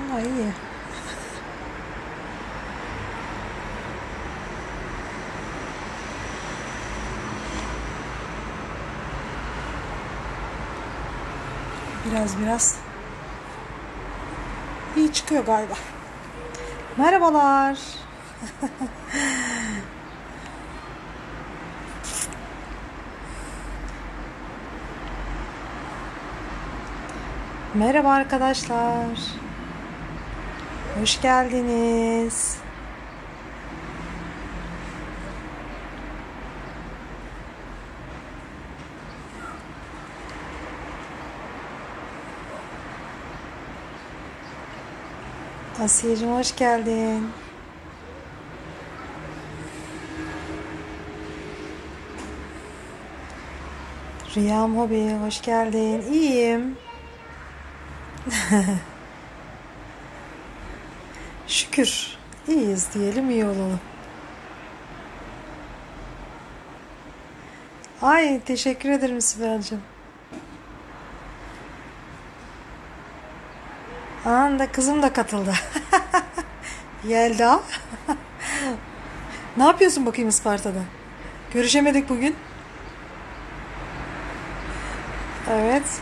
Aa iyi. Biraz biraz iyi çıkıyor galiba. Merhabalar. Merhaba arkadaşlar. Hoş geldiniz. Asiyeciğim hoş geldin. Rüyam hobi hoş geldin. İyiyim. Şükür. iyiyiz diyelim iyi olalım. Ay teşekkür ederim Sibel'cim. Anda kızım da katıldı. Yelda. ne yapıyorsun bakayım Isparta'da? Görüşemedik bugün. Evet.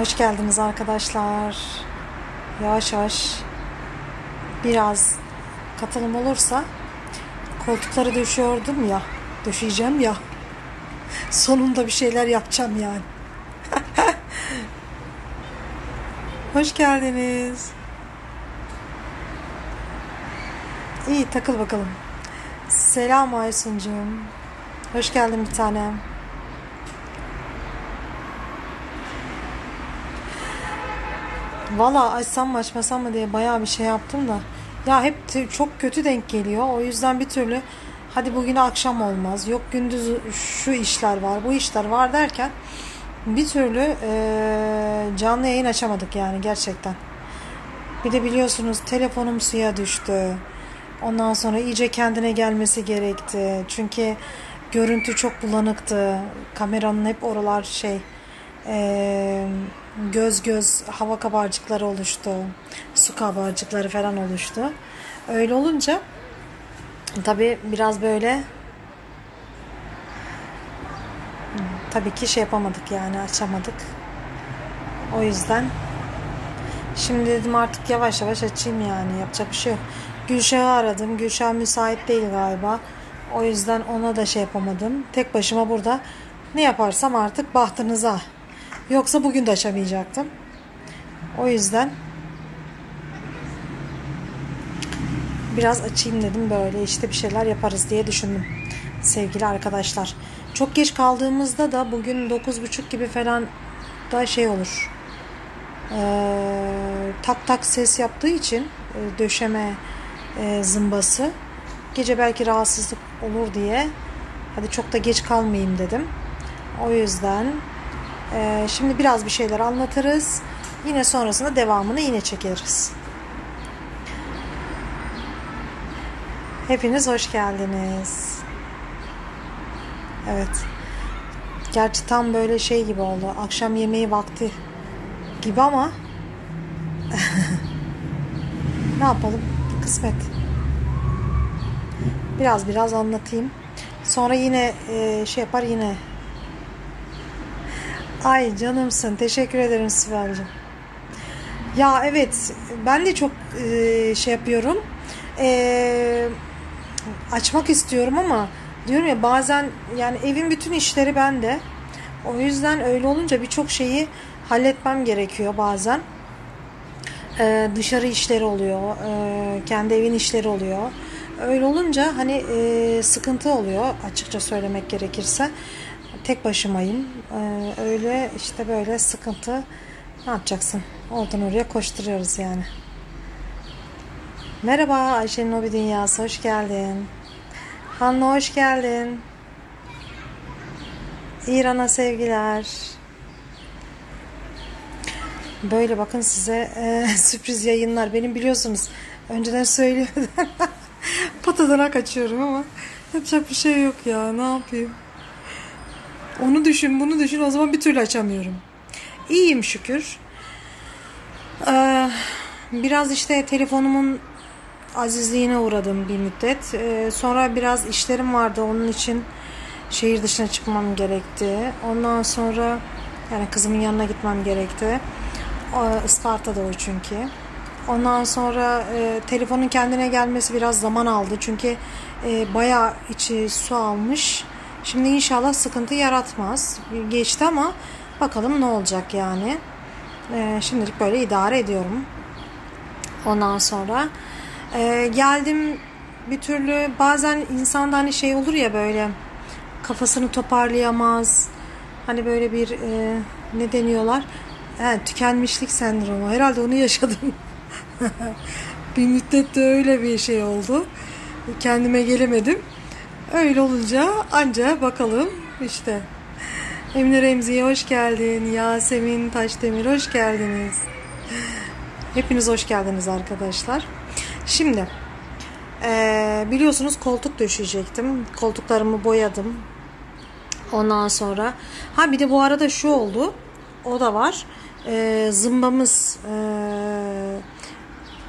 Hoş geldiniz arkadaşlar. Yavaş yavaş biraz katılım olursa koltukları döşüyordum ya. Döşeyeceğim ya. Sonunda bir şeyler yapacağım yani. Hoş geldiniz. İyi takıl bakalım. Selam Aysuncuğum. Hoş geldin bir tanem. Valla açsam mı açmasam mı diye bayağı bir şey yaptım da. Ya hep çok kötü denk geliyor. O yüzden bir türlü hadi bugün akşam olmaz. Yok gündüz şu işler var, bu işler var derken bir türlü e, canlı yayın açamadık yani gerçekten. Bir de biliyorsunuz telefonum suya düştü. Ondan sonra iyice kendine gelmesi gerekti. Çünkü görüntü çok bulanıktı. Kameranın hep oralar şey e, göz göz hava kabarcıkları oluştu. Su kabarcıkları falan oluştu. Öyle olunca tabi biraz böyle tabii ki şey yapamadık yani açamadık. O yüzden şimdi dedim artık yavaş yavaş açayım yani yapacak bir şey yok. Gülşah'ı aradım. Gülşah müsait değil galiba. O yüzden ona da şey yapamadım. Tek başıma burada ne yaparsam artık bahtınıza. Yoksa bugün de açamayacaktım. O yüzden biraz açayım dedim böyle işte bir şeyler yaparız diye düşündüm. Sevgili arkadaşlar. Çok geç kaldığımızda da bugün 9.30 gibi falan da şey olur. Ee, tak tak ses yaptığı için e, döşeme e, zımbası. Gece belki rahatsızlık olur diye hadi çok da geç kalmayayım dedim. O yüzden e, şimdi biraz bir şeyler anlatırız. Yine sonrasında devamını yine çekeriz. Hepiniz hoş geldiniz. Evet. Gerçi tam böyle şey gibi oldu. Akşam yemeği vakti gibi ama ne yapalım? Kısmet. Biraz biraz anlatayım. Sonra yine e, şey yapar yine. Ay canımsın. Teşekkür ederim Sibel'cim. Ya evet ben de çok e, şey yapıyorum. E, açmak istiyorum ama diyorum ya bazen yani evin bütün işleri bende. O yüzden öyle olunca birçok şeyi halletmem gerekiyor bazen. Ee, dışarı işleri oluyor, e, kendi evin işleri oluyor. Öyle olunca hani e, sıkıntı oluyor açıkça söylemek gerekirse. Tek başımayım. Ee, öyle işte böyle sıkıntı. Ne yapacaksın? Oradan oraya koşturuyoruz yani. Merhaba Ayşe'nin Hobi Dünyası. Hoş geldin. Hanna hoş geldin. İran'a sevgiler. Böyle bakın size e, sürpriz yayınlar. Benim biliyorsunuz önceden söylüyordum. Patadana kaçıyorum ama yapacak bir şey yok ya. Ne yapayım? Onu düşün, bunu düşün. O zaman bir türlü açamıyorum. İyiyim şükür. Ee, biraz işte telefonumun azizliğine uğradım bir müddet. Ee, sonra biraz işlerim vardı. Onun için şehir dışına çıkmam gerekti. Ondan sonra yani kızımın yanına gitmem gerekti. O, Isparta'da o çünkü. Ondan sonra e, telefonun kendine gelmesi biraz zaman aldı. Çünkü e, bayağı içi su almış. Şimdi inşallah sıkıntı yaratmaz. Geçti ama bakalım ne olacak yani. E, şimdilik böyle idare ediyorum. Ondan sonra e, geldim bir türlü bazen insanda hani şey olur ya böyle kafasını toparlayamaz. Hani böyle bir e, ne deniyorlar? He, tükenmişlik sendromu. Herhalde onu yaşadım. bir müddet de öyle bir şey oldu. Kendime gelemedim. Öyle olunca anca bakalım işte. Emine Remzi'ye hoş geldin. Yasemin Taşdemir hoş geldiniz. Hepiniz hoş geldiniz arkadaşlar. Şimdi ee, biliyorsunuz koltuk döşeyecektim. Koltuklarımı boyadım. Ondan sonra ha bir de bu arada şu oldu. O da var. Ee, zımbamız e,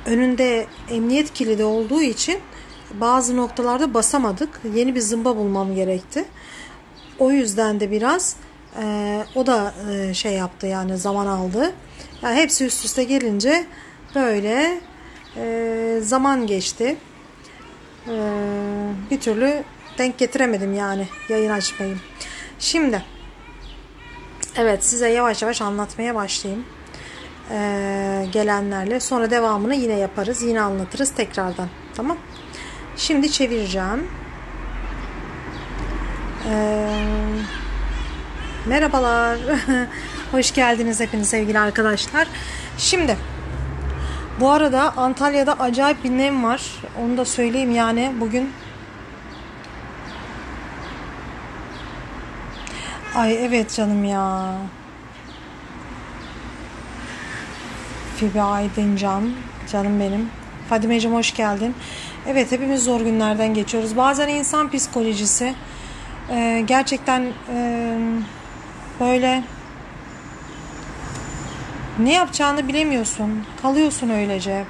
önünde emniyet kilidi olduğu için bazı noktalarda basamadık. Yeni bir zımba bulmam gerekti. O yüzden de biraz e, o da e, şey yaptı yani zaman aldı. Yani hepsi üst üste gelince böyle e, zaman geçti. E, bir türlü denk getiremedim yani yayın açmayı. Şimdi evet size yavaş yavaş anlatmaya başlayayım. E, gelenlerle sonra devamını yine yaparız. Yine anlatırız tekrardan. Tamam. Şimdi çevireceğim. Ee, merhabalar. Hoş geldiniz hepiniz sevgili arkadaşlar. Şimdi bu arada Antalya'da acayip bir nem var. Onu da söyleyeyim yani bugün Ay evet canım ya. Fibe Aydıncan canım benim. Fadimeciğim hoş geldin. Evet hepimiz zor günlerden geçiyoruz. Bazen insan psikolojisi e, gerçekten e, böyle ne yapacağını bilemiyorsun. Kalıyorsun öylece.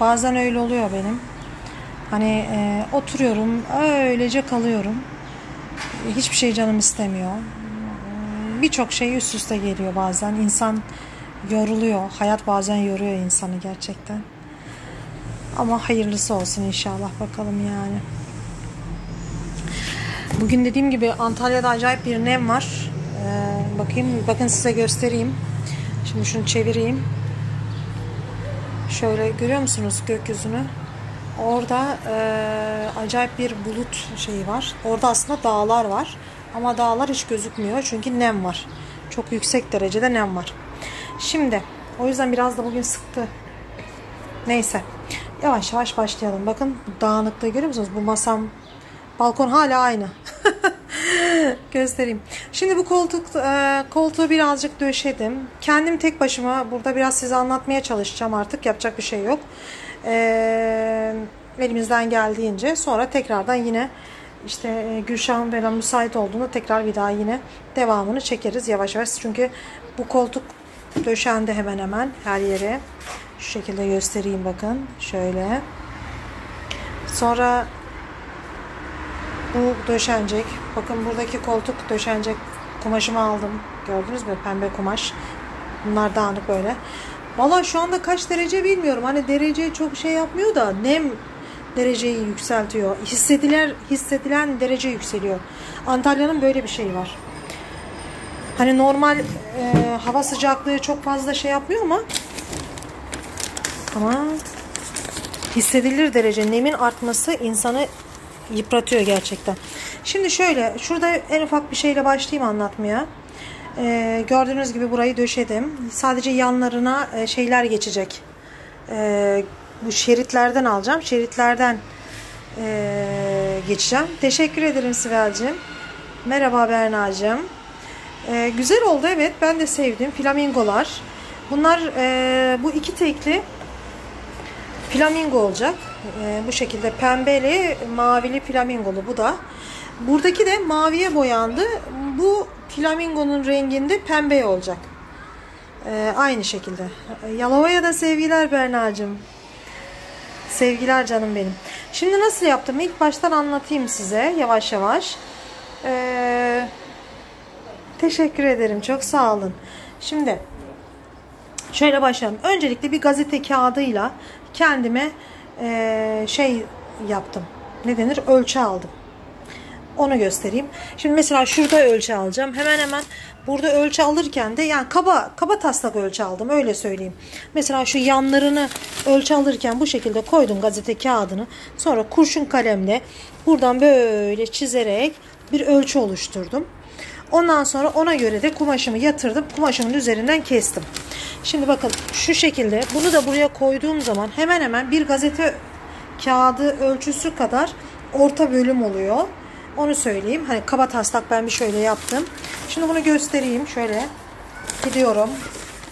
Bazen öyle oluyor benim. Hani e, oturuyorum öylece kalıyorum. Hiçbir şey canım istemiyor. Birçok şey üst üste geliyor bazen. İnsan yoruluyor. Hayat bazen yoruyor insanı gerçekten. Ama hayırlısı olsun inşallah bakalım yani. Bugün dediğim gibi Antalya'da acayip bir nem var. Ee, bakayım bakın size göstereyim. Şimdi şunu çevireyim. Şöyle görüyor musunuz gökyüzünü? Orada e, acayip bir bulut şeyi var. Orada aslında dağlar var. Ama dağlar hiç gözükmüyor çünkü nem var. Çok yüksek derecede nem var. Şimdi o yüzden biraz da bugün sıktı. Neyse. Yavaş yavaş başlayalım. Bakın dağınıklığı görüyor musunuz? Bu masam balkon hala aynı. Göstereyim. Şimdi bu koltuk e, koltuğu birazcık döşedim. Kendim tek başıma burada biraz size anlatmaya çalışacağım artık. Yapacak bir şey yok. E, elimizden geldiğince sonra tekrardan yine işte e, Gülşah'ın falan müsait olduğunda tekrar bir daha yine devamını çekeriz yavaş yavaş. Çünkü bu koltuk döşendi hemen hemen her yere. Şu şekilde göstereyim bakın. Şöyle. Sonra bu döşenecek. Bakın buradaki koltuk döşenecek. Kumaşımı aldım. Gördünüz mü? Pembe kumaş. Bunlar dağınık böyle. Valla şu anda kaç derece bilmiyorum. Hani derece çok şey yapmıyor da nem dereceyi yükseltiyor. Hissediler, hissedilen derece yükseliyor. Antalya'nın böyle bir şeyi var. Hani normal e, hava sıcaklığı çok fazla şey yapmıyor ama ama hissedilir derece nemin artması insanı yıpratıyor gerçekten. Şimdi şöyle şurada en ufak bir şeyle başlayayım anlatmaya. Ee, gördüğünüz gibi burayı döşedim. Sadece yanlarına e, şeyler geçecek. Ee, bu şeritlerden alacağım. Şeritlerden e, geçeceğim. Teşekkür ederim Sibel'cim. Merhaba Berna'cığım. Ee, güzel oldu evet. Ben de sevdim. Flamingolar. Bunlar e, bu iki tekli flamingo olacak. Ee, bu şekilde pembeli, mavili flamingolu bu da. Buradaki de maviye boyandı. Bu flamingonun renginde pembe olacak. Ee, aynı şekilde. Yalova'ya da sevgiler Berna'cığım. Sevgiler canım benim. Şimdi nasıl yaptım? İlk baştan anlatayım size yavaş yavaş. Ee, teşekkür ederim. Çok sağ olun. Şimdi şöyle başlayalım. Öncelikle bir gazete kağıdıyla kendime e, şey yaptım. Ne denir? Ölçü aldım. Onu göstereyim. Şimdi mesela şurada ölçü alacağım. Hemen hemen burada ölçü alırken de yani kaba kaba taslak ölçü aldım öyle söyleyeyim. Mesela şu yanlarını ölçü alırken bu şekilde koydum gazete kağıdını. Sonra kurşun kalemle buradan böyle çizerek bir ölçü oluşturdum. Ondan sonra ona göre de kumaşımı yatırdım. Kumaşımın üzerinden kestim. Şimdi bakın şu şekilde bunu da buraya koyduğum zaman hemen hemen bir gazete kağıdı ölçüsü kadar orta bölüm oluyor. Onu söyleyeyim. Hani kaba taslak ben bir şöyle yaptım. Şimdi bunu göstereyim. Şöyle gidiyorum.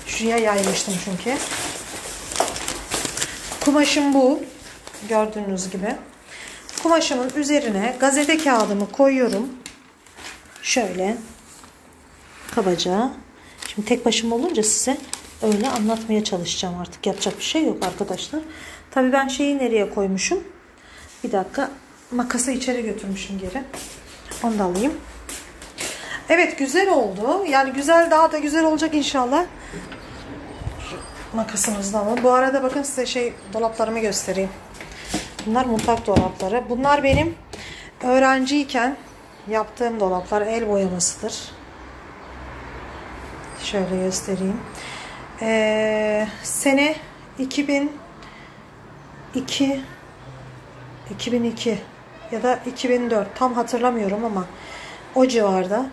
Şuraya yaymıştım çünkü. Kumaşım bu. Gördüğünüz gibi. Kumaşımın üzerine gazete kağıdımı koyuyorum. Şöyle. Kabaca. Şimdi tek başıma olunca size öyle anlatmaya çalışacağım artık. Yapacak bir şey yok arkadaşlar. Tabii ben şeyi nereye koymuşum? Bir dakika. Makası içeri götürmüşüm geri. Onu da alayım. Evet güzel oldu. Yani güzel daha da güzel olacak inşallah. Makasımızı da alalım. Bu arada bakın size şey dolaplarımı göstereyim. Bunlar mutfak dolapları. Bunlar benim öğrenciyken yaptığım dolaplar. El boyamasıdır. Şöyle göstereyim. Ee, sene 2002 2002 ya da 2004 tam hatırlamıyorum ama o civarda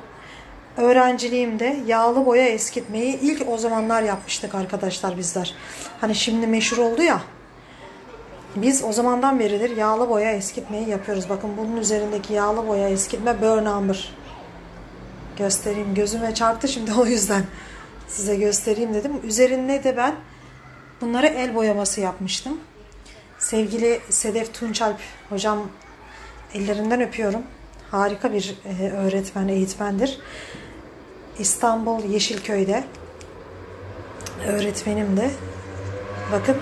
öğrenciliğimde yağlı boya eskitmeyi ilk o zamanlar yapmıştık arkadaşlar bizler. Hani şimdi meşhur oldu ya. Biz o zamandan beridir yağlı boya eskitmeyi yapıyoruz. Bakın bunun üzerindeki yağlı boya eskitme Burn Amber. Göstereyim. Gözüme çarptı şimdi o yüzden size göstereyim dedim. Üzerine de ben bunları el boyaması yapmıştım. Sevgili Sedef Tunçalp hocam ellerinden öpüyorum. Harika bir e, öğretmen, eğitmendir. İstanbul Yeşilköy'de öğretmenim de. Bakın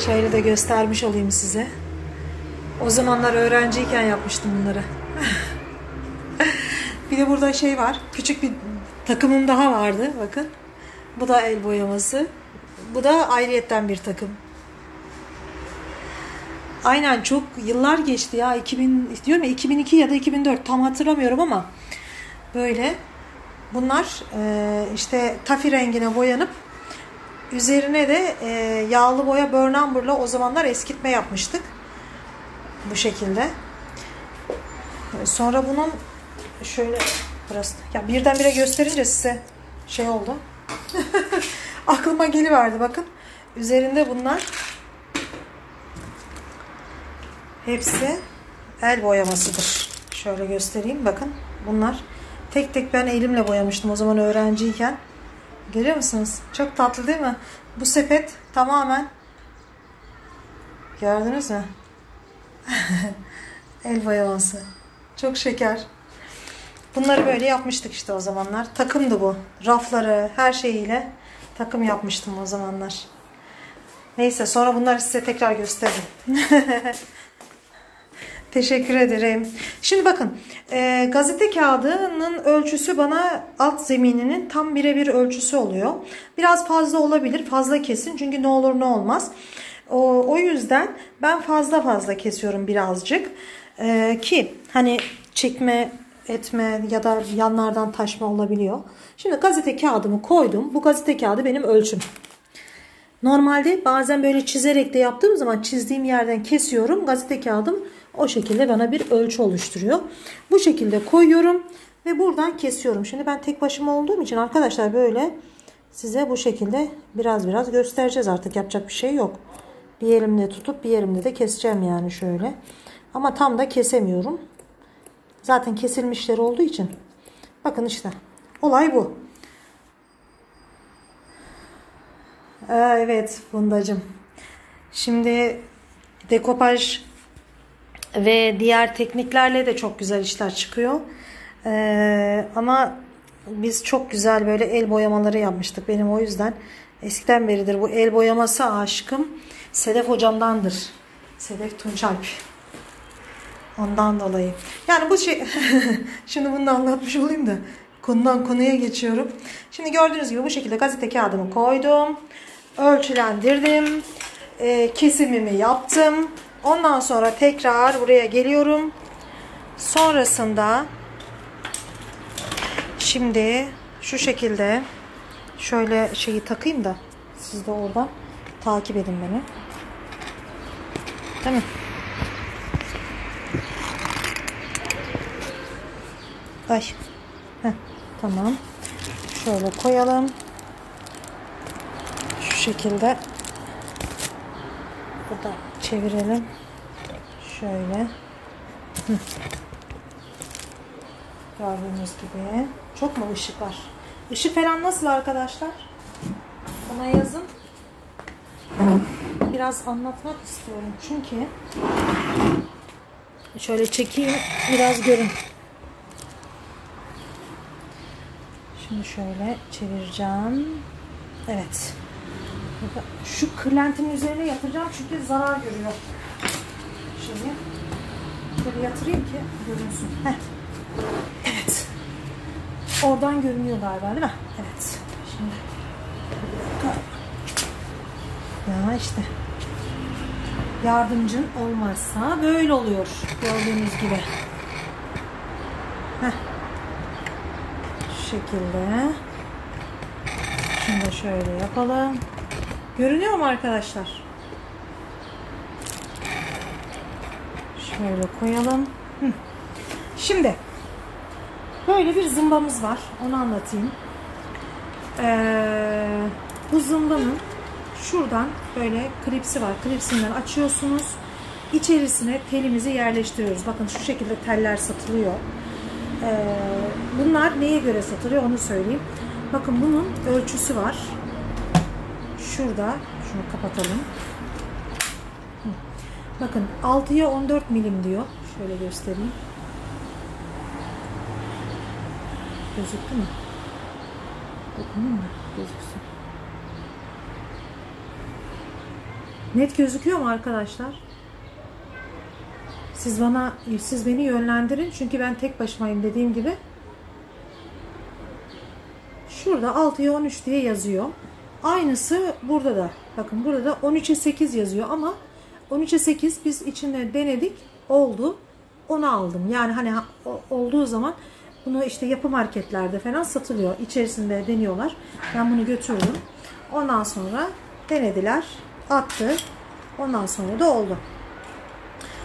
şöyle de göstermiş olayım size. O zamanlar öğrenciyken yapmıştım bunları. bir de burada şey var. Küçük bir takımım daha vardı. Bakın. Bu da el boyaması. Bu da ayrıyetten bir takım. Aynen çok yıllar geçti ya. 2000 diyorum ya 2002 ya da 2004 tam hatırlamıyorum ama böyle bunlar işte tafi rengine boyanıp üzerine de e, yağlı boya burn o zamanlar eskitme yapmıştık. Bu şekilde. Sonra bunun şöyle burası ya birdenbire gösterince size şey oldu. Aklıma geliverdi bakın. Üzerinde bunlar hepsi el boyamasıdır. Şöyle göstereyim bakın. Bunlar tek tek ben elimle boyamıştım o zaman öğrenciyken. Görüyor musunuz? Çok tatlı değil mi? Bu sepet tamamen gördünüz mü? el boyaması. Çok şeker. Bunları böyle yapmıştık işte o zamanlar. Takımdı bu. Rafları, her şeyiyle takım yapmıştım o zamanlar. Neyse sonra bunları size tekrar gösteririm. Teşekkür ederim. Şimdi bakın e, gazete kağıdının ölçüsü bana alt zemininin tam birebir ölçüsü oluyor. Biraz fazla olabilir. Fazla kesin çünkü ne olur ne olmaz. O, o yüzden ben fazla fazla kesiyorum birazcık. E, ki hani çekme etme ya da yanlardan taşma olabiliyor. Şimdi gazete kağıdımı koydum. Bu gazete kağıdı benim ölçüm. Normalde bazen böyle çizerek de yaptığım zaman çizdiğim yerden kesiyorum. Gazete kağıdım o şekilde bana bir ölçü oluşturuyor. Bu şekilde koyuyorum ve buradan kesiyorum. Şimdi ben tek başıma olduğum için arkadaşlar böyle size bu şekilde biraz biraz göstereceğiz artık yapacak bir şey yok. Bir elimde tutup bir elimde de keseceğim yani şöyle. Ama tam da kesemiyorum. Zaten kesilmişler olduğu için. Bakın işte olay bu. Evet Bundacığım. Şimdi dekopaj ve diğer tekniklerle de çok güzel işler çıkıyor. Ee, ama biz çok güzel böyle el boyamaları yapmıştık. Benim o yüzden eskiden beridir bu el boyaması aşkım Sedef hocamdandır. Sedef Tunçalp. Ondan dolayı. Yani bu şey şimdi bunu da anlatmış olayım da konudan konuya geçiyorum. Şimdi gördüğünüz gibi bu şekilde gazete kağıdımı koydum. Ölçülendirdim. E, kesimimi yaptım. Ondan sonra tekrar buraya geliyorum. Sonrasında şimdi şu şekilde şöyle şeyi takayım da siz de oradan takip edin beni. Değil mi? Ay. Heh, tamam. Şöyle koyalım. Şu şekilde. Burada çevirelim. Şöyle. Gördüğünüz gibi. Çok mu ışık var? Işık falan nasıl arkadaşlar? Bana yazın. Biraz anlatmak istiyorum çünkü şöyle çekeyim biraz görün. Şimdi şöyle çevireceğim. Evet. Şu kırlentin üzerine yatıracağım çünkü zarar görüyor. Şimdi şöyle yatırayım ki görünsün. Heh. Evet. Oradan görünüyor galiba değil mi? Evet. Şimdi ya işte yardımcın olmazsa böyle oluyor gördüğünüz gibi. Heh. Şu şekilde. Şimdi şöyle yapalım. Görünüyor mu arkadaşlar? Şöyle koyalım. Şimdi böyle bir zımbamız var. Onu anlatayım. Ee, bu zımbanın şuradan böyle klipsi var. Klipsinden açıyorsunuz. İçerisine telimizi yerleştiriyoruz. Bakın şu şekilde teller satılıyor. Ee, bunlar neye göre satılıyor onu söyleyeyim. Bakın bunun ölçüsü var. Şurada. Şunu kapatalım. Bakın 6'ya 14 milim diyor. Şöyle göstereyim. Gözüktü mü? Dokunayım mı? Gözüksün. Net gözüküyor mu arkadaşlar? Siz bana, siz beni yönlendirin çünkü ben tek başımayım dediğim gibi. Şurada 6'ya 13 diye yazıyor. Aynısı burada da. Bakın burada da 13'e 8 yazıyor ama 13'e 8 biz içinde denedik. Oldu. Onu aldım. Yani hani olduğu zaman bunu işte yapı marketlerde falan satılıyor. İçerisinde deniyorlar. Ben bunu götürdüm. Ondan sonra denediler. Attı. Ondan sonra da oldu.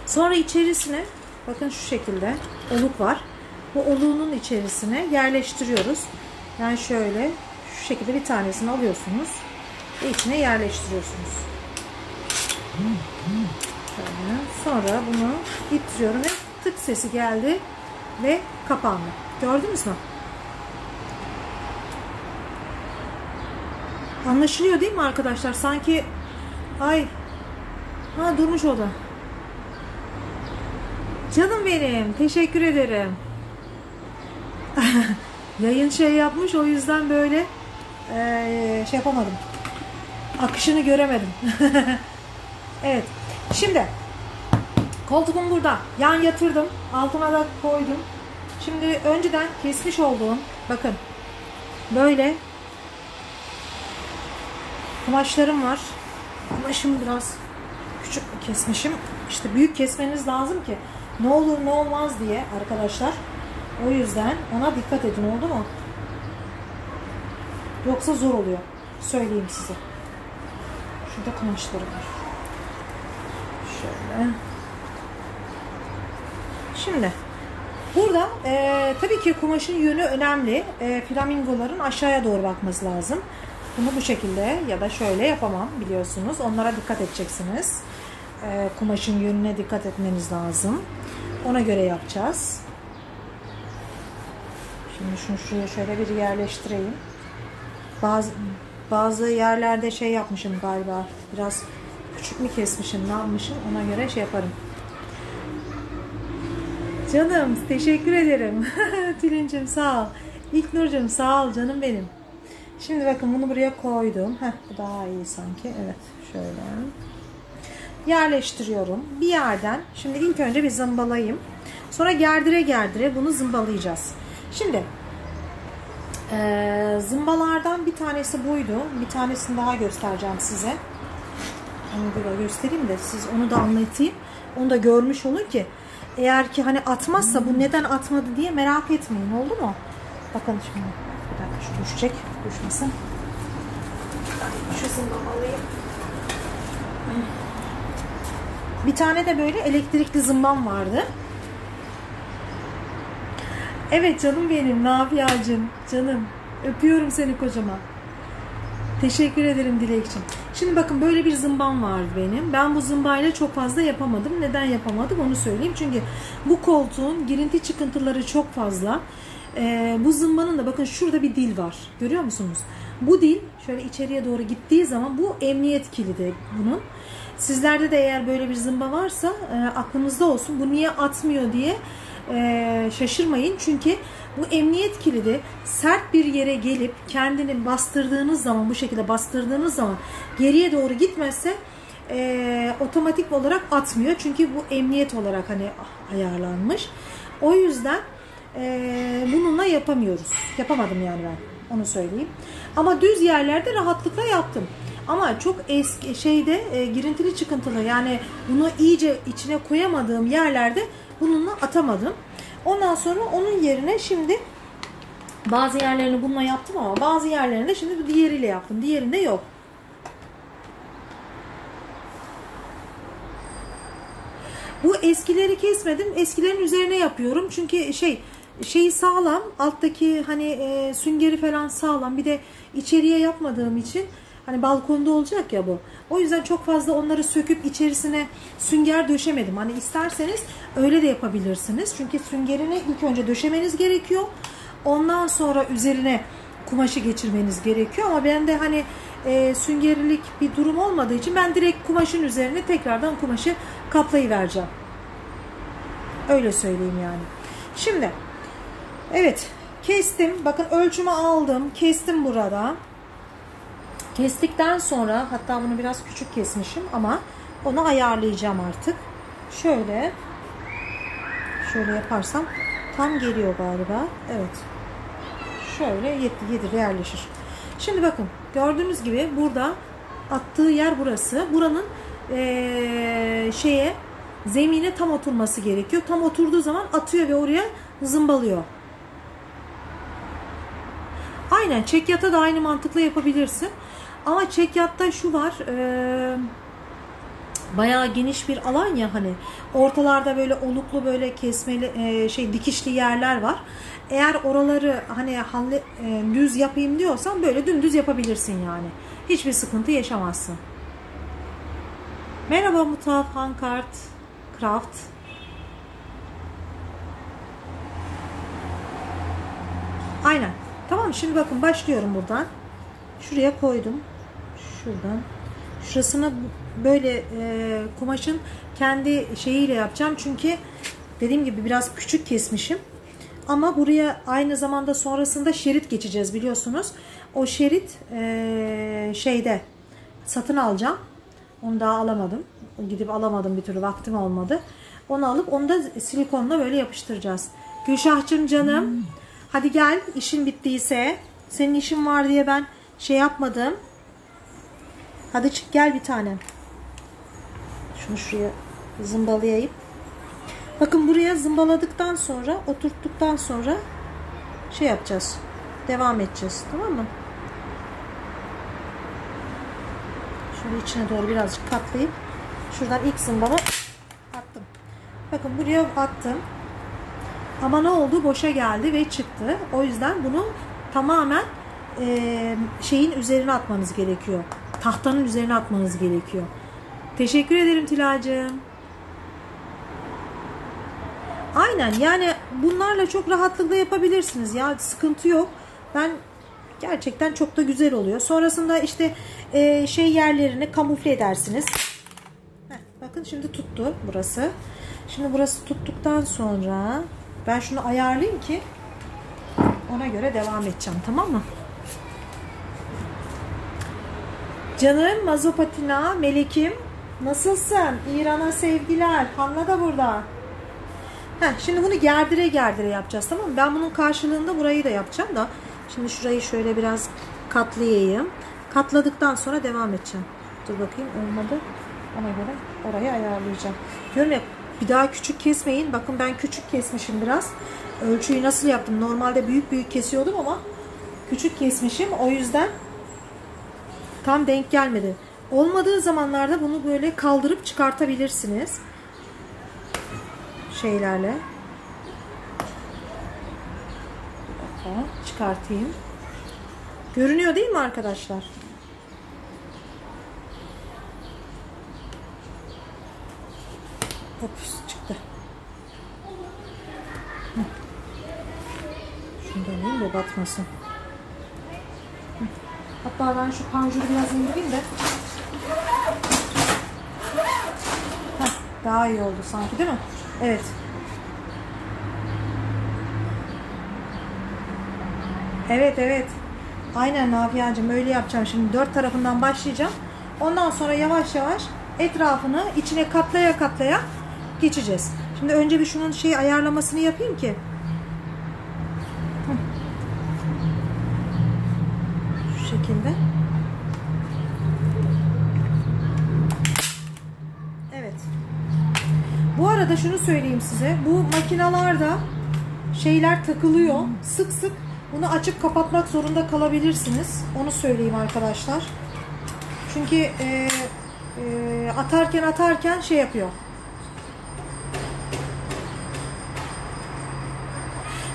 Sonra içerisine bakın şu şekilde oluk var. Bu oluğunun içerisine yerleştiriyoruz. Yani şöyle şu şekilde bir tanesini alıyorsunuz ve içine yerleştiriyorsunuz. Şöyle. Sonra bunu ittiriyorum ve tık sesi geldi ve kapandı. Gördünüz mü? Anlaşılıyor değil mi arkadaşlar? Sanki ay ha durmuş o da. Canım benim. Teşekkür ederim. Yayın şey yapmış o yüzden böyle ee, şey yapamadım. Akışını göremedim. evet. Şimdi koltuğum burada. Yan yatırdım. Altına da koydum. Şimdi önceden kesmiş olduğum bakın böyle kumaşlarım var. Kumaşım biraz küçük kesmişim. İşte büyük kesmeniz lazım ki ne olur ne olmaz diye arkadaşlar. O yüzden ona dikkat edin oldu mu? Yoksa zor oluyor. Söyleyeyim size. Şurada kumaşları var. Şöyle. Şimdi burada e, tabii ki kumaşın yönü önemli. E, flamingoların aşağıya doğru bakması lazım. Bunu bu şekilde ya da şöyle yapamam biliyorsunuz. Onlara dikkat edeceksiniz. E, kumaşın yönüne dikkat etmeniz lazım. Ona göre yapacağız. Şimdi şunu şuraya şöyle bir yerleştireyim. Bazı bazı yerlerde şey yapmışım galiba. Biraz Küçük mü kesmişim ne yapmışım ona göre şey yaparım. Canım teşekkür ederim. Tülin'cim sağ ol. İlknur'cum sağ ol canım benim. Şimdi bakın bunu buraya koydum. Heh, bu daha iyi sanki. Evet şöyle. Yerleştiriyorum. Bir yerden şimdi ilk önce bir zımbalayayım. Sonra gerdire gerdire bunu zımbalayacağız. Şimdi ee, zımbalardan bir tanesi buydu. Bir tanesini daha göstereceğim size. Onu bir göstereyim de siz onu da anlatayım. Onu da görmüş olun ki eğer ki hani atmazsa bu neden atmadı diye merak etmeyin oldu mu? Bakın şimdi bir dakika şu düşecek. Düşmesin. Şu zımbalayayım. Bir tane de böyle elektrikli zımbam vardı. Evet canım benim Nafia'cığım canım öpüyorum seni kocaman. Teşekkür ederim Dilekçim. Şimdi bakın böyle bir zımbam vardı benim. Ben bu zımbayla çok fazla yapamadım. Neden yapamadım onu söyleyeyim. Çünkü bu koltuğun girinti çıkıntıları çok fazla. Ee, bu zımbanın da bakın şurada bir dil var. Görüyor musunuz? Bu dil şöyle içeriye doğru gittiği zaman bu emniyet kilidi bunun. Sizlerde de eğer böyle bir zımba varsa e, aklınızda olsun. Bu niye atmıyor diye e, şaşırmayın. Çünkü bu emniyet kilidi sert bir yere gelip kendini bastırdığınız zaman bu şekilde bastırdığınız zaman geriye doğru gitmezse e, otomatik olarak atmıyor. Çünkü bu emniyet olarak hani ayarlanmış. O yüzden e, bununla yapamıyoruz. Yapamadım yani ben. Onu söyleyeyim. Ama düz yerlerde rahatlıkla yaptım. Ama çok eski şeyde e, girintili çıkıntılı yani bunu iyice içine koyamadığım yerlerde bununla atamadım. Ondan sonra onun yerine şimdi bazı yerlerini bununla yaptım ama bazı yerlerini şimdi diğeriyle yaptım. Diğerinde yok. Bu eskileri kesmedim. Eskilerin üzerine yapıyorum. Çünkü şey şeyi sağlam. Alttaki hani e, süngeri falan sağlam. Bir de içeriye yapmadığım için hani balkonda olacak ya bu. O yüzden çok fazla onları söküp içerisine sünger döşemedim. Hani isterseniz öyle de yapabilirsiniz. Çünkü süngerini ilk önce döşemeniz gerekiyor. Ondan sonra üzerine kumaşı geçirmeniz gerekiyor. Ama ben de hani e, süngerilik bir durum olmadığı için ben direkt kumaşın üzerine tekrardan kumaşı kaplayıvereceğim. Öyle söyleyeyim yani. Şimdi evet kestim. Bakın ölçümü aldım. Kestim burada. Kestikten sonra hatta bunu biraz küçük kesmişim ama onu ayarlayacağım artık. Şöyle şöyle yaparsam tam geliyor galiba. Evet. Şöyle yedir, yedir yerleşir. Şimdi bakın gördüğünüz gibi burada attığı yer burası. Buranın ee, şeye zemine tam oturması gerekiyor. Tam oturduğu zaman atıyor ve oraya zımbalıyor. Aynen çekyata da aynı mantıkla yapabilirsin. Ama çekyatta şu var. E, bayağı geniş bir alan ya hani. Ortalarda böyle oluklu böyle kesmeli e, şey dikişli yerler var. Eğer oraları hani halle, e, düz yapayım diyorsan böyle dümdüz yapabilirsin yani. Hiçbir sıkıntı yaşamazsın. Merhaba Mutaf Hankart Craft. Aynen. Tamam şimdi bakın başlıyorum buradan. Şuraya koydum. Şuradan. Şurasını böyle e, kumaşın kendi şeyiyle yapacağım. Çünkü dediğim gibi biraz küçük kesmişim. Ama buraya aynı zamanda sonrasında şerit geçeceğiz biliyorsunuz. O şerit e, şeyde satın alacağım. Onu daha alamadım. Gidip alamadım bir türlü vaktim olmadı. Onu alıp onu da silikonla böyle yapıştıracağız. Gülşah'cığım canım. Hadi gel işin bittiyse. Senin işin var diye ben şey yapmadım. Hadi çık gel bir tane. Şunu şuraya zımbalayayım. Bakın buraya zımbaladıktan sonra oturttuktan sonra şey yapacağız. Devam edeceğiz. Tamam mı? Şöyle içine doğru birazcık katlayıp şuradan ilk zımbala attım. Bakın buraya attım. Ama ne oldu? Boşa geldi ve çıktı. O yüzden bunu tamamen e, şeyin üzerine atmanız gerekiyor. Tahtanın üzerine atmanız gerekiyor. Teşekkür ederim Tilacığım. Aynen yani bunlarla çok rahatlıkla yapabilirsiniz ya sıkıntı yok. Ben gerçekten çok da güzel oluyor. Sonrasında işte e, şey yerlerini kamufle edersiniz. Bakın şimdi tuttu burası. Şimdi burası tuttuktan sonra ben şunu ayarlayayım ki ona göre devam edeceğim tamam mı? Canım Mazopatina, Melikim nasılsın? İran'a sevgiler. Hanna da burada. Heh, şimdi bunu gerdire gerdire yapacağız tamam mı? Ben bunun karşılığında burayı da yapacağım da. Şimdi şurayı şöyle biraz katlayayım. Katladıktan sonra devam edeceğim. Dur bakayım olmadı. Ona göre orayı ayarlayacağım. Diyorum ya bir daha küçük kesmeyin. Bakın ben küçük kesmişim biraz. Ölçüyü nasıl yaptım? Normalde büyük büyük kesiyordum ama küçük kesmişim. O yüzden tam denk gelmedi. Olmadığı zamanlarda bunu böyle kaldırıp çıkartabilirsiniz. Şeylerle. Dakika, çıkartayım. Görünüyor değil mi arkadaşlar? Hop çıktı. Şunu alayım da batmasın. Hatta ben şu panjuru biraz indireyim de. Heh, daha iyi oldu sanki değil mi? Evet. Evet evet. Aynen Nafiyancığım öyle yapacağım. Şimdi dört tarafından başlayacağım. Ondan sonra yavaş yavaş etrafını içine katlaya katlaya geçeceğiz. Şimdi önce bir şunun şey ayarlamasını yapayım ki. Hı. Şu şekilde. Evet. Bu arada şunu söyleyeyim size. Bu makinalarda şeyler takılıyor. Sık sık bunu açıp kapatmak zorunda kalabilirsiniz. Onu söyleyeyim arkadaşlar. Çünkü e, e, atarken atarken şey yapıyor.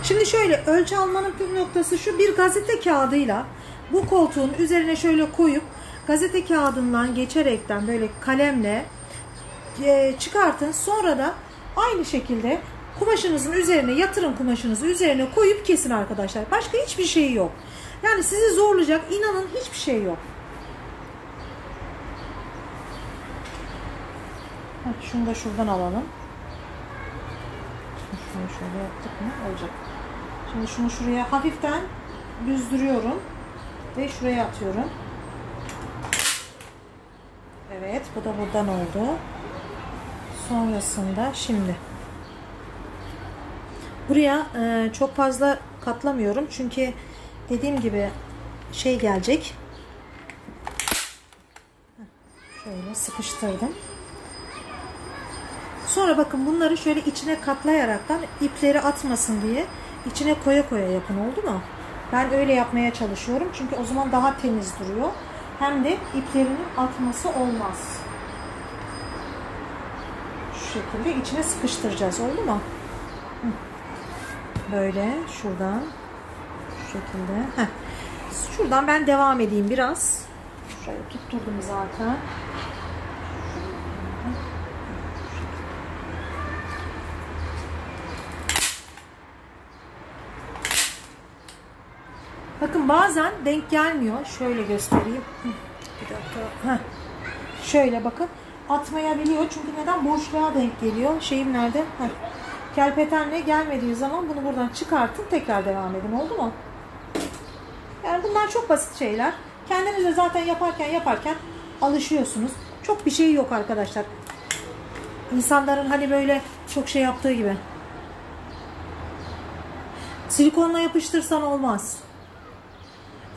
Şimdi şöyle ölçü almanın püf noktası şu bir gazete kağıdıyla bu koltuğun üzerine şöyle koyup gazete kağıdından geçerekten böyle kalemle e, çıkartın. Sonra da aynı şekilde kumaşınızın üzerine yatırın kumaşınızı üzerine koyup kesin arkadaşlar. Başka hiçbir şey yok. Yani sizi zorlayacak inanın hiçbir şey yok. Heh, şunu da şuradan alalım. Şunu şöyle yaptık mı olacak. Şimdi şunu şuraya hafiften düzdürüyorum ve şuraya atıyorum. Evet bu da buradan oldu. Sonrasında şimdi buraya e, çok fazla katlamıyorum çünkü dediğim gibi şey gelecek. Şöyle sıkıştırdım. Sonra bakın bunları şöyle içine katlayaraktan ipleri atmasın diye içine koya koya yapın oldu mu? Ben öyle yapmaya çalışıyorum çünkü o zaman daha temiz duruyor. Hem de iplerinin atması olmaz. Şekilde içine sıkıştıracağız oldu mu? Böyle şuradan şu şekilde. Heh. Şuradan ben devam edeyim biraz. Şurayı tutturdum zaten. Bakın bazen denk gelmiyor. Şöyle göstereyim. Bir dakika. Heh. Şöyle bakın. Atmayabiliyor. Çünkü neden? Boşluğa denk geliyor. Şeyim nerede? Heh. Kelpetenle gelmediği zaman bunu buradan çıkartın. Tekrar devam edin. Oldu mu? Yani bunlar çok basit şeyler. Kendiniz de zaten yaparken yaparken alışıyorsunuz. Çok bir şey yok arkadaşlar. İnsanların hani böyle çok şey yaptığı gibi. Silikonla yapıştırsan olmaz.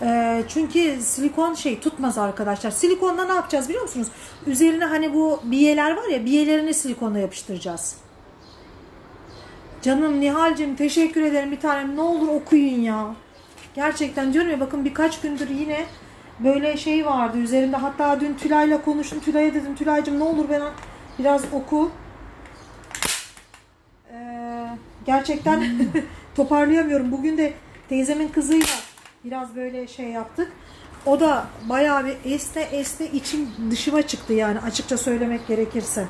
Ee, çünkü silikon şey tutmaz arkadaşlar. Silikonla ne yapacağız biliyor musunuz? Üzerine hani bu biyeler var ya biyelerini silikonla yapıştıracağız. Canım Nihal'cim teşekkür ederim bir tanem. Ne olur okuyun ya. Gerçekten diyorum ya bakın birkaç gündür yine böyle şey vardı üzerinde. Hatta dün Tülay'la konuştum. Tülay'a dedim Tülay'cım ne olur bana biraz oku. Ee, gerçekten toparlayamıyorum. Bugün de teyzemin kızıyla biraz böyle şey yaptık. O da bayağı bir esne esne içim dışıma çıktı yani açıkça söylemek gerekirse.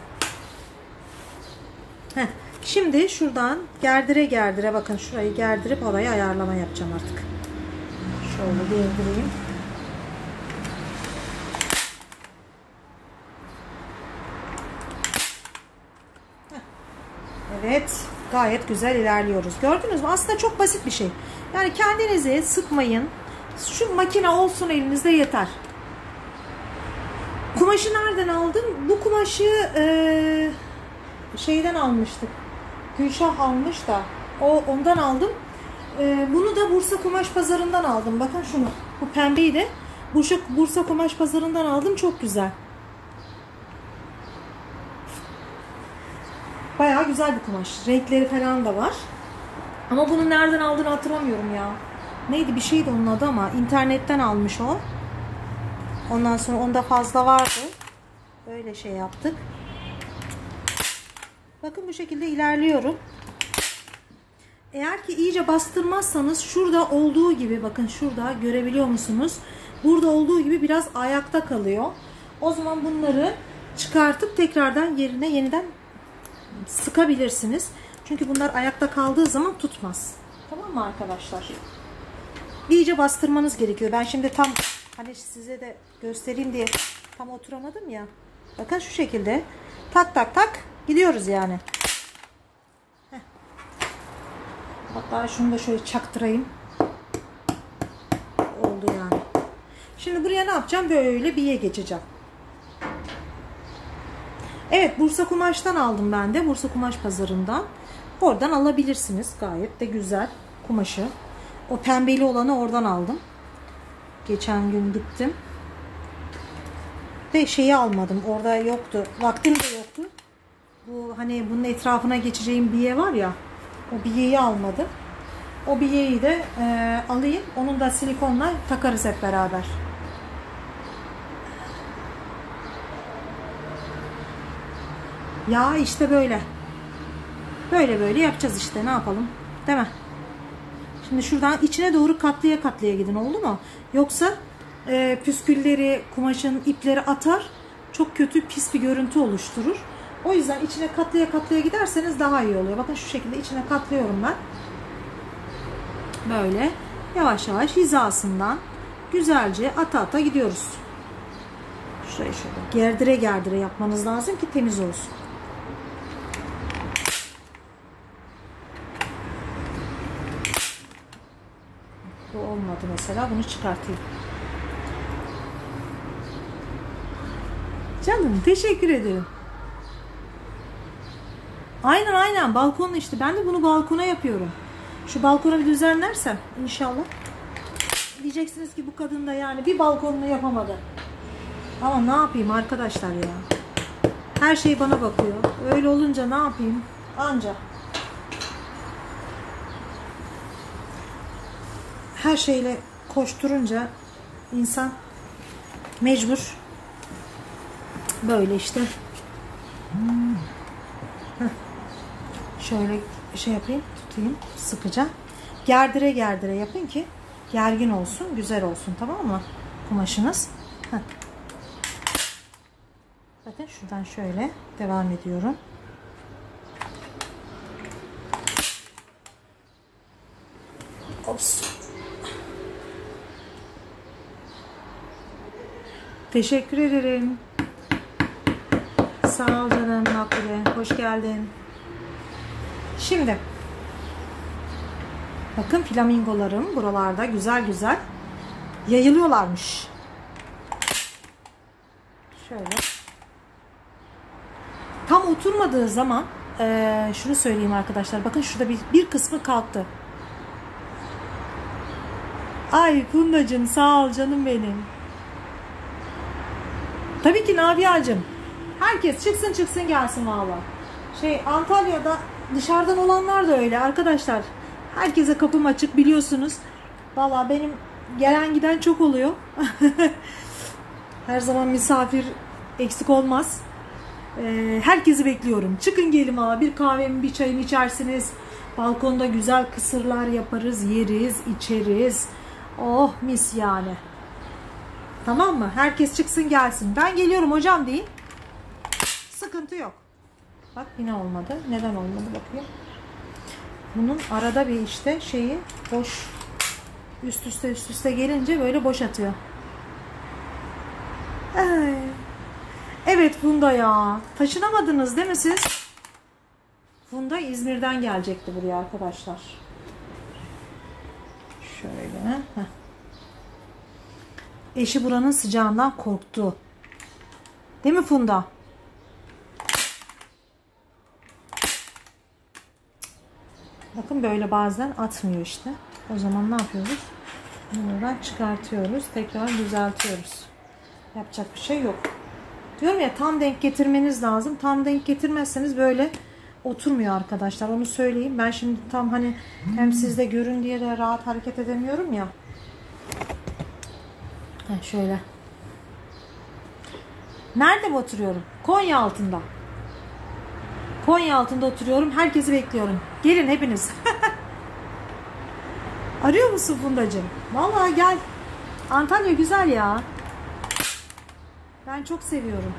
Heh. Şimdi şuradan gerdire gerdire bakın şurayı gerdirip orayı ayarlama yapacağım artık. Şöyle gerdireyim. Evet gayet güzel ilerliyoruz. Gördünüz mü? Aslında çok basit bir şey. Yani kendinizi sıkmayın. Şu makine olsun elinizde yeter. Kumaşı nereden aldım? Bu kumaşı e, şeyden almıştık. Gülşah almış da o ondan aldım. E, bunu da Bursa Kumaş Pazarı'ndan aldım. Bakın şunu. Bu pembeyi de Bursa, Bursa Kumaş Pazarı'ndan aldım. Çok güzel. Bayağı güzel bir kumaş. Renkleri falan da var. Ama bunu nereden aldığını hatırlamıyorum ya. Neydi bir şeydi onun adı ama internetten almış o. Ondan sonra onda fazla vardı. Böyle şey yaptık. Bakın bu şekilde ilerliyorum. Eğer ki iyice bastırmazsanız şurada olduğu gibi bakın şurada görebiliyor musunuz? Burada olduğu gibi biraz ayakta kalıyor. O zaman bunları çıkartıp tekrardan yerine yeniden sıkabilirsiniz. Çünkü bunlar ayakta kaldığı zaman tutmaz. Tamam mı arkadaşlar? İyice bastırmanız gerekiyor. Ben şimdi tam hani size de göstereyim diye tam oturamadım ya. Bakın şu şekilde tak tak tak gidiyoruz yani. Heh. Hatta şunu da şöyle çaktırayım. Oldu yani. Şimdi buraya ne yapacağım? Böyle birye geçeceğim. Evet Bursa Kumaş'tan aldım ben de. Bursa Kumaş Pazarı'ndan. Oradan alabilirsiniz. Gayet de güzel kumaşı. O pembeli olanı oradan aldım. Geçen gün gittim. Ve şeyi almadım. Orada yoktu. Vaktim de yoktu. Bu hani bunun etrafına geçeceğim biye var ya. O biyeyi almadım. O biyeyi de e, alayım. Onun da silikonla takarız hep beraber. Ya işte böyle. Böyle böyle yapacağız işte ne yapalım. Değil mi? Şimdi şuradan içine doğru katlaya katlaya gidin oldu mu? Yoksa e, püskülleri, kumaşın ipleri atar. Çok kötü pis bir görüntü oluşturur. O yüzden içine katlaya katlaya giderseniz daha iyi oluyor. Bakın şu şekilde içine katlıyorum ben. Böyle yavaş yavaş hizasından güzelce ata ata gidiyoruz. Şurayı şöyle gerdire gerdire yapmanız lazım ki temiz olsun. Bu olmadı mesela. Bunu çıkartayım. Canım teşekkür ederim. Aynen aynen balkonun işte. Ben de bunu balkona yapıyorum. Şu balkona bir düzenlersem inşallah. Diyeceksiniz ki bu kadın da yani bir balkonunu yapamadı. Ama ne yapayım arkadaşlar ya. Her şey bana bakıyor. Öyle olunca ne yapayım? Anca. Her şeyle koşturunca insan mecbur. Böyle işte. Şöyle şey yapayım tutayım sıkıca. Gerdire gerdire yapın ki gergin olsun güzel olsun tamam mı kumaşınız? Bakın şuradan şöyle devam ediyorum. Ops. Teşekkür ederim. Sağ ol canım Makbule. Hoş geldin. Şimdi bakın flamingolarım buralarda güzel güzel yayılıyorlarmış. Şöyle. Tam oturmadığı zaman ee, şunu söyleyeyim arkadaşlar. Bakın şurada bir, bir kısmı kalktı. Ay Fundacığım sağ ol canım benim. Tabii ki Nabiyacığım. Herkes çıksın çıksın gelsin valla. Şey Antalya'da dışarıdan olanlar da öyle arkadaşlar. Herkese kapım açık biliyorsunuz. Valla benim gelen giden çok oluyor. Her zaman misafir eksik olmaz. Ee, herkesi bekliyorum. Çıkın gelin valla bir kahvemi bir çayımı içersiniz. Balkonda güzel kısırlar yaparız, yeriz, içeriz. Oh mis yani. Tamam mı? Herkes çıksın gelsin. Ben geliyorum hocam deyin. Sıkıntı yok. Bak yine olmadı. Neden olmadı bakayım. Bunun arada bir işte şeyi boş üst üste üst üste gelince böyle boş atıyor. Evet bunda ya. Taşınamadınız değil mi siz? Funda İzmir'den gelecekti buraya arkadaşlar. Şöyle. heh. Eşi buranın sıcağından korktu. Değil mi Funda? Bakın böyle bazen atmıyor işte. O zaman ne yapıyoruz? Buradan çıkartıyoruz. Tekrar düzeltiyoruz. Yapacak bir şey yok. Diyorum ya tam denk getirmeniz lazım. Tam denk getirmezseniz böyle oturmuyor arkadaşlar. Onu söyleyeyim. Ben şimdi tam hani hem sizde görün diye de rahat hareket edemiyorum ya. Heh, şöyle. Nerede mi oturuyorum? Konya altında. Konya altında oturuyorum. Herkesi bekliyorum. Gelin hepiniz. Arıyor musun Fundacığım? Vallahi gel. Antalya güzel ya. Ben çok seviyorum.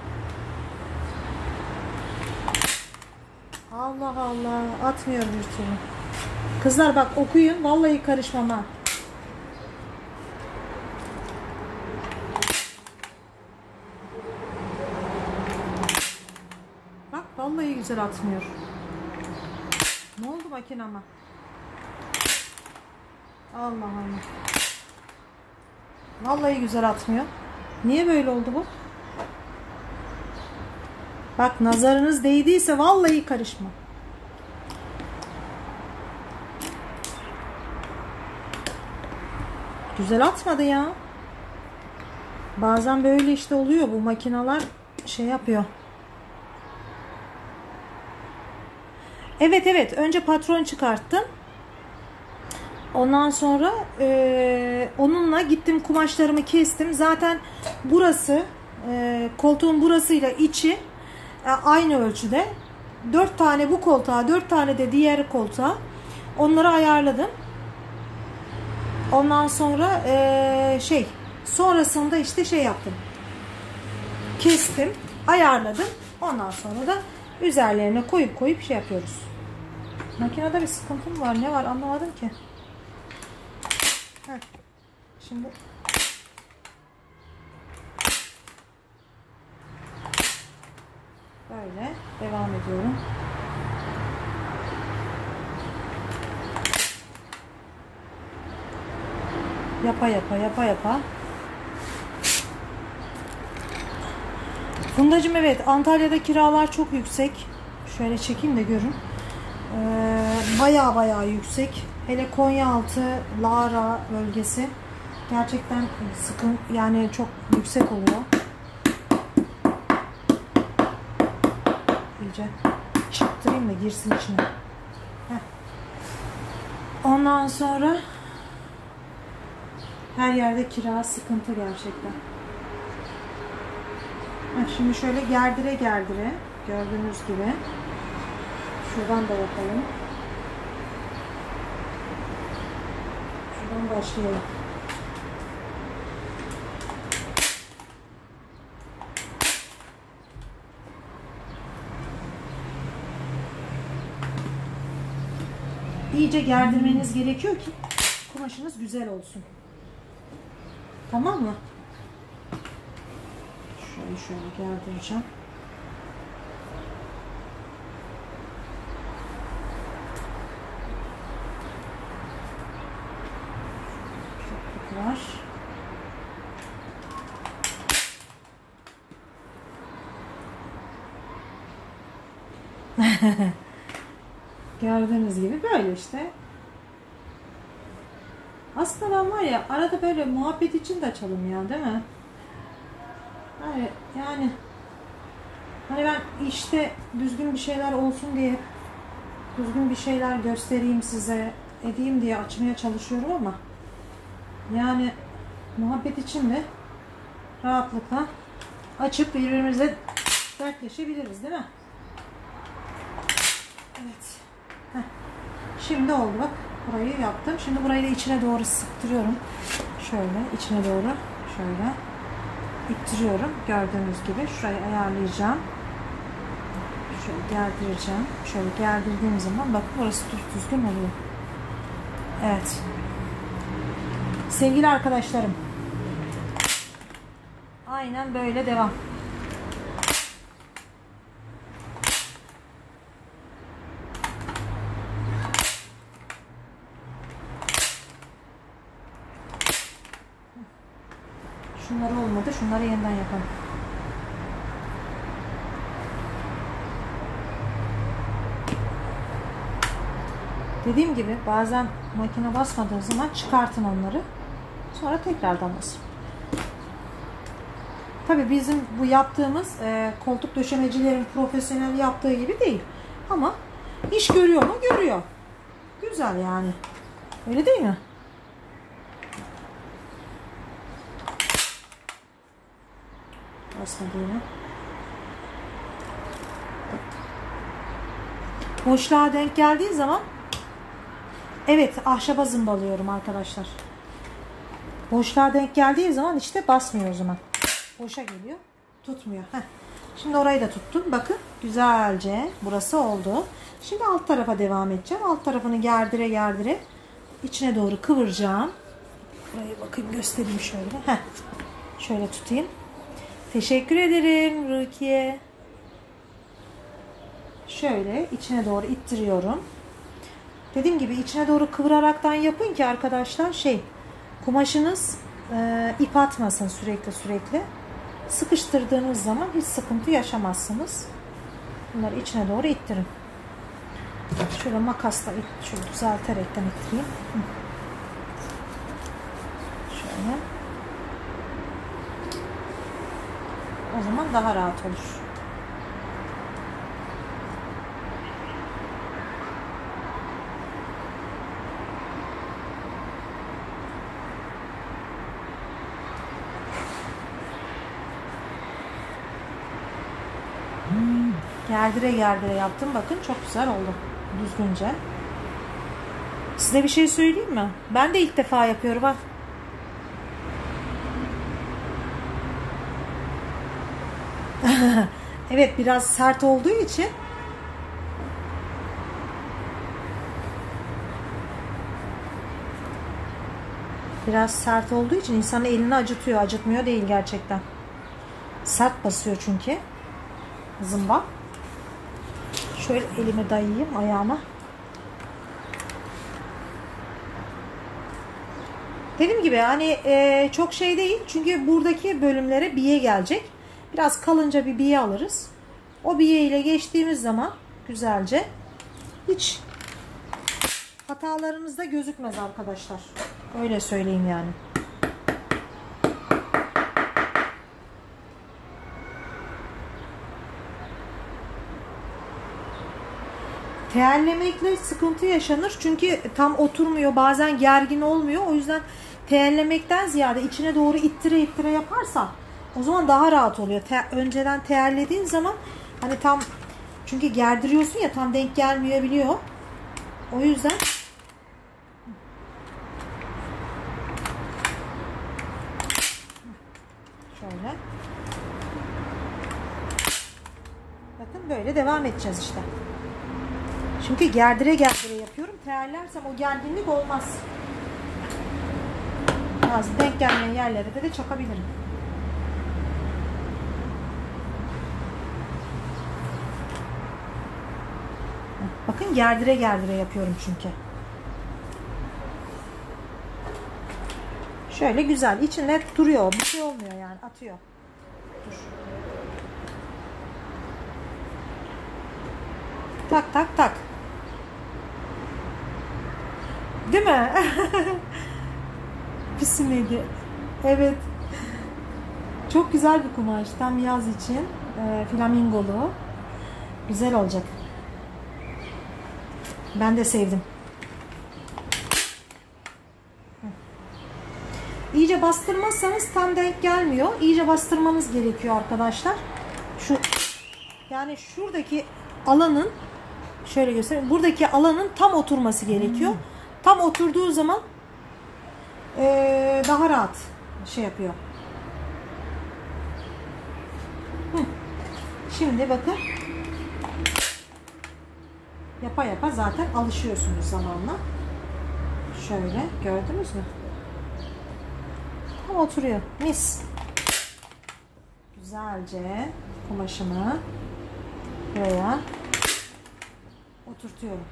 Allah Allah. Atmıyorum bir türlü. Kızlar bak okuyun. Vallahi karışmam ha. Bak vallahi güzel atmıyor. Ne oldu makinama? Allah Allah. Vallahi güzel atmıyor. Niye böyle oldu bu? Bak nazarınız değdiyse vallahi karışma. Güzel atmadı ya. Bazen böyle işte oluyor bu makineler şey yapıyor. Evet evet önce patron çıkarttım. Ondan sonra e, onunla gittim kumaşlarımı kestim. Zaten burası e, koltuğun burasıyla içi e, aynı ölçüde. Dört tane bu koltuğa, dört tane de diğer koltuğa. Onları ayarladım. Ondan sonra e, şey sonrasında işte şey yaptım. Kestim, ayarladım. Ondan sonra da üzerlerine koyup koyup şey yapıyoruz. Makinede bir sıkıntı mı var? Ne var? Anlamadım ki. Heh. Şimdi böyle devam ediyorum. Yapa yapa yapa yapa. Fundacım evet Antalya'da kiralar çok yüksek. Şöyle çekeyim de görün. Ee, baya baya yüksek. Hele Konyaaltı, Lara bölgesi gerçekten sıkın yani çok yüksek oluyor. İyice çıktırayım da girsin içine. Heh. Ondan sonra her yerde kira sıkıntı gerçekten. Şimdi şöyle gerdire gerdire gördüğünüz gibi şuradan da yapalım. Şuradan başlayalım. İyice gerdirmeniz gerekiyor ki kumaşınız güzel olsun. Tamam mı? Şöyle şöyle gerdireceğim. Çöplük var. Gibi böyle işte. Aslında ben var ya arada böyle muhabbet için de açalım ya değil mi? Yani, yani hani ben işte düzgün bir şeyler olsun diye düzgün bir şeyler göstereyim size edeyim diye açmaya çalışıyorum ama yani muhabbet için de rahatlıkla açıp birbirimize dertleşebiliriz değil mi? Evet. Heh. Şimdi oldu bak. Burayı yaptım. Şimdi burayı da içine doğru sıktırıyorum. Şöyle içine doğru şöyle ittiriyorum. Gördüğünüz gibi şurayı ayarlayacağım. Şöyle gerdireceğim. Şöyle gerdirdiğim zaman bakın burası düzgün oluyor. Evet. Sevgili arkadaşlarım. Aynen böyle devam. Şunlar olmadı. Şunları yeniden yapalım. Dediğim gibi bazen makine basmadığı zaman çıkartın onları. Sonra tekrardan basın. Tabii bizim bu yaptığımız e, koltuk döşemecilerin profesyonel yaptığı gibi değil. Ama iş görüyor mu? Görüyor. Güzel yani. Öyle değil mi? Yine. Boşluğa denk geldiği zaman evet ahşaba zımbalıyorum arkadaşlar. Boşluğa denk geldiği zaman işte basmıyor o zaman. Boşa geliyor. Tutmuyor. Heh. Şimdi orayı da tuttum. Bakın güzelce burası oldu. Şimdi alt tarafa devam edeceğim. Alt tarafını gerdire gerdire içine doğru kıvıracağım. Burayı bakayım göstereyim şöyle. Heh. Şöyle tutayım. Teşekkür ederim Rukiye. Şöyle içine doğru ittiriyorum. Dediğim gibi içine doğru kıvıraraktan yapın ki arkadaşlar şey kumaşınız e, ip atmasın sürekli sürekli. Sıkıştırdığınız zaman hiç sıkıntı yaşamazsınız. Bunları içine doğru ittirin. Şöyle makasla şöyle düzelterekten ittireyim. Şöyle. O zaman daha rahat olur. Gerdire gerdire yaptım. Bakın çok güzel oldu. Düzgünce. Size bir şey söyleyeyim mi? Ben de ilk defa yapıyorum bak. evet biraz sert olduğu için biraz sert olduğu için insanın elini acıtıyor. Acıtmıyor değil gerçekten. Sert basıyor çünkü. Zımba. Şöyle elimi dayayayım ayağıma. Dediğim gibi hani e, çok şey değil. Çünkü buradaki bölümlere biye gelecek. Biraz kalınca bir biye alırız. O biye ile geçtiğimiz zaman güzelce hiç hatalarımız da gözükmez arkadaşlar. Öyle söyleyeyim yani. Teyellemekle sıkıntı yaşanır. Çünkü tam oturmuyor. Bazen gergin olmuyor. O yüzden teyellemekten ziyade içine doğru ittire ittire yaparsa o zaman daha rahat oluyor. Te önceden teyellediğin zaman hani tam çünkü gerdiriyorsun ya tam denk gelmiyor biliyor. O yüzden şöyle bakın böyle devam edeceğiz işte. Çünkü gerdire gerdire yapıyorum. Terlersem o gerginlik olmaz. Bazı denk gelmeyen yerlere de, de çakabilirim. Bakın gerdire gerdire yapıyorum çünkü. Şöyle güzel. içinde duruyor. Bir şey olmuyor yani. Atıyor. Dur. Tak tak tak. Değil mi? Pisi miydi? Evet. Çok güzel bir kumaş. Tam yaz için. E, flamingolu. Güzel olacak. Ben de sevdim. İyice bastırmazsanız tam denk gelmiyor. İyice bastırmanız gerekiyor arkadaşlar. Şu yani şuradaki alanın şöyle göstereyim. Buradaki alanın tam oturması gerekiyor. Hmm. Tam oturduğu zaman ee, daha rahat şey yapıyor. Hı. Şimdi bakın yapa yapa zaten alışıyorsunuz zamanla. Şöyle gördünüz mü? Tam oturuyor. Mis. Güzelce kumaşımı buraya oturtuyorum.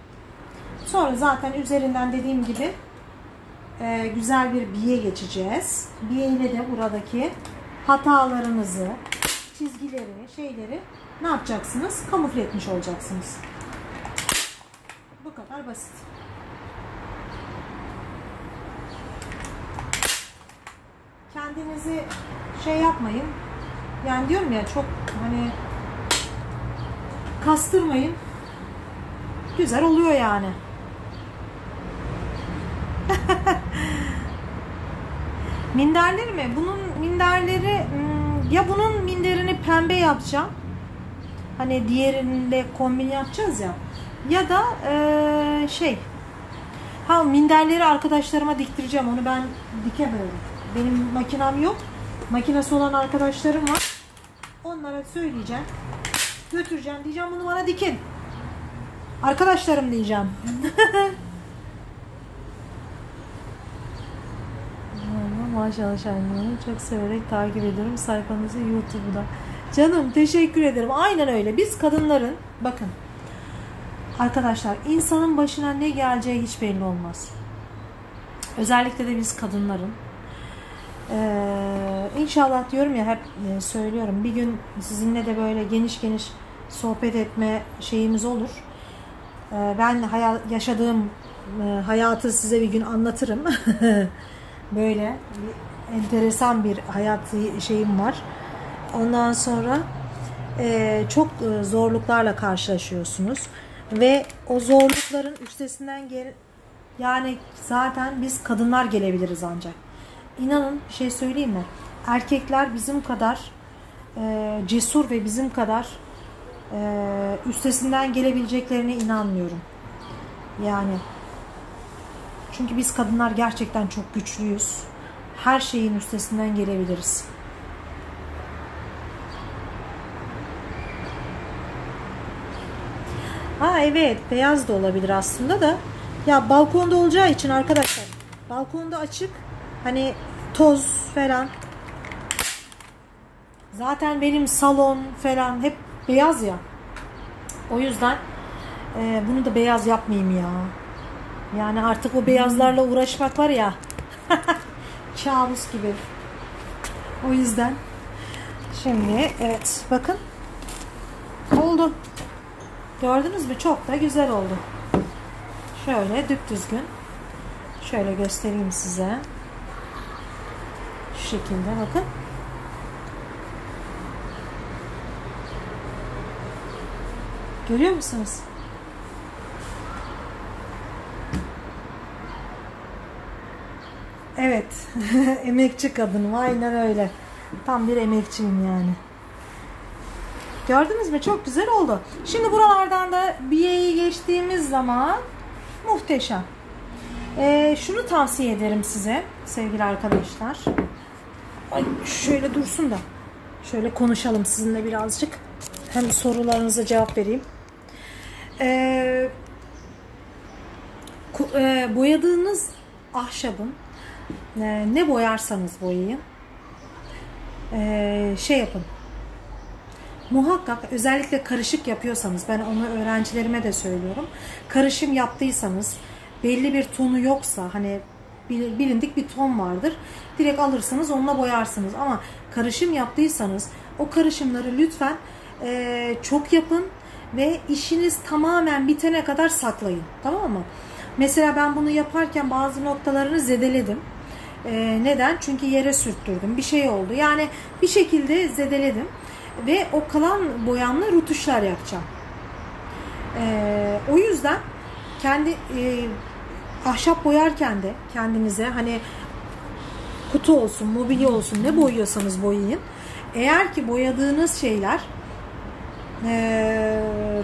Sonra zaten üzerinden dediğim gibi e, güzel bir biye geçeceğiz. Biye ile de buradaki hatalarınızı, çizgileri, şeyleri ne yapacaksınız? Kamufle etmiş olacaksınız. Kadar basit. Kendinizi şey yapmayın. Yani diyorum ya çok hani kastırmayın. Güzel oluyor yani. Minderleri mi? Bunun minderleri hmm, ya bunun minderini pembe yapacağım. Hani diğerinde kombin yapacağız ya. Ya da eee, şey ha minderleri arkadaşlarıma diktireceğim. Onu ben dikemiyorum. Benim makinam yok. Makinesi olan arkadaşlarım var. Onlara söyleyeceğim. Götüreceğim. Diyeceğim bunu bana dikin. Arkadaşlarım diyeceğim. Maşallah Şahin. Çok severek takip ediyorum sayfanızı YouTube'da. Canım teşekkür ederim. Aynen öyle. Biz kadınların bakın arkadaşlar insanın başına ne geleceği hiç belli olmaz. Özellikle de biz kadınların. Ee, inşallah diyorum ya hep e, söylüyorum. Bir gün sizinle de böyle geniş geniş sohbet etme şeyimiz olur. Ee, ben haya- yaşadığım e, hayatı size bir gün anlatırım. böyle enteresan bir hayat şeyim var. Ondan sonra e, çok e, zorluklarla karşılaşıyorsunuz ve o zorlukların üstesinden gel yani zaten biz kadınlar gelebiliriz ancak. İnanın bir şey söyleyeyim mi? Erkekler bizim kadar e, cesur ve bizim kadar e, üstesinden gelebileceklerine inanmıyorum. Yani çünkü biz kadınlar gerçekten çok güçlüyüz. Her şeyin üstesinden gelebiliriz. Ha evet beyaz da olabilir aslında da. Ya balkonda olacağı için arkadaşlar balkonda açık hani toz falan. Zaten benim salon falan hep beyaz ya. O yüzden e, bunu da beyaz yapmayayım ya. Yani artık o beyazlarla uğraşmak var ya. Kabus gibi. O yüzden şimdi evet bakın oldu. Gördünüz mü? Çok da güzel oldu. Şöyle düzgün. Şöyle göstereyim size. Şu şekilde bakın. Görüyor musunuz? Evet. Emekçi kadınım. Aynen öyle. Tam bir emekçiyim yani. Gördünüz mü? Çok güzel oldu. Şimdi buralardan da BA'yi geçtiğimiz zaman muhteşem. Ee, şunu tavsiye ederim size sevgili arkadaşlar. Ay şöyle dursun da şöyle konuşalım sizinle birazcık. Hem sorularınıza cevap vereyim. Ee, e, boyadığınız ahşabın e, ne boyarsanız boyayın e, şey yapın muhakkak özellikle karışık yapıyorsanız ben onu öğrencilerime de söylüyorum. Karışım yaptıysanız belli bir tonu yoksa hani bil- bilindik bir ton vardır. Direkt alırsınız onunla boyarsınız ama karışım yaptıysanız o karışımları lütfen eee, çok yapın ve işiniz tamamen bitene kadar saklayın. Tamam mı? Mesela ben bunu yaparken bazı noktalarını zedeledim. Eee, neden? Çünkü yere sürttürdüm. Bir şey oldu. Yani bir şekilde zedeledim ve o kalan boyamla rutuşlar yapacağım. Ee, o yüzden kendi e, ahşap boyarken de kendinize hani kutu olsun, mobilya olsun ne boyuyorsanız boyayın. Eğer ki boyadığınız şeyler e,